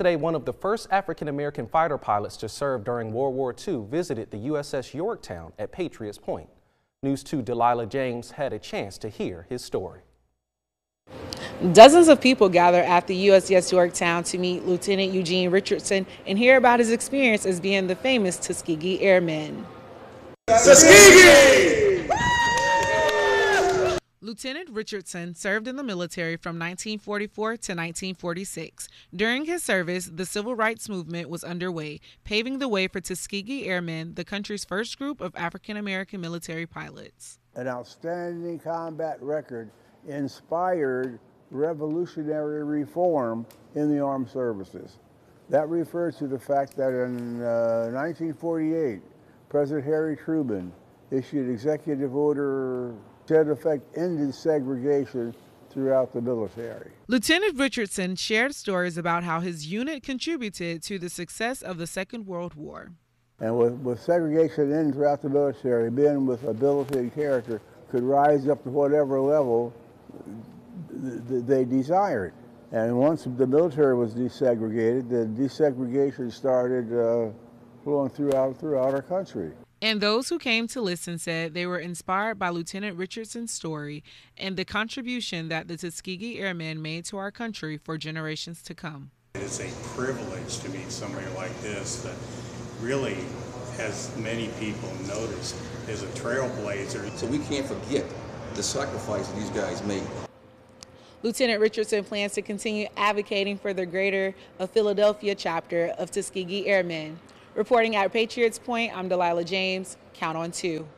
Today, one of the first African American fighter pilots to serve during World War II visited the USS Yorktown at Patriots Point. News 2 Delilah James had a chance to hear his story. Dozens of people gather at the USS Yorktown to meet Lieutenant Eugene Richardson and hear about his experience as being the famous Tuskegee Airman. Tuskegee! Lieutenant Richardson served in the military from 1944 to 1946. During his service, the civil rights movement was underway, paving the way for Tuskegee Airmen, the country's first group of African American military pilots. An outstanding combat record inspired revolutionary reform in the armed services. That refers to the fact that in uh, 1948, President Harry Truman issued Executive Order that effect ended segregation throughout the military. Lieutenant Richardson shared stories about how his unit contributed to the success of the Second World War. And with, with segregation in throughout the military, men with ability and character could rise up to whatever level th they desired. And once the military was desegregated, the desegregation started uh, flowing throughout, throughout our country. And those who came to listen said they were inspired by Lieutenant Richardson's story and the contribution that the Tuskegee Airmen made to our country for generations to come. It's a privilege to meet somebody like this that really as many people noticed is a trailblazer. So we can't forget the sacrifice these guys made. Lieutenant Richardson plans to continue advocating for the Greater of Philadelphia chapter of Tuskegee Airmen. Reporting at Patriots Point, I'm Delilah James. Count on two.